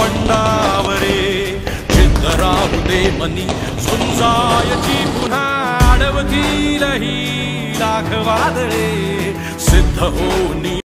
पंडावरे चित्त राहू दे मनी झुंजायची पुन्हा अडवतील ही लाख सिद्ध होनी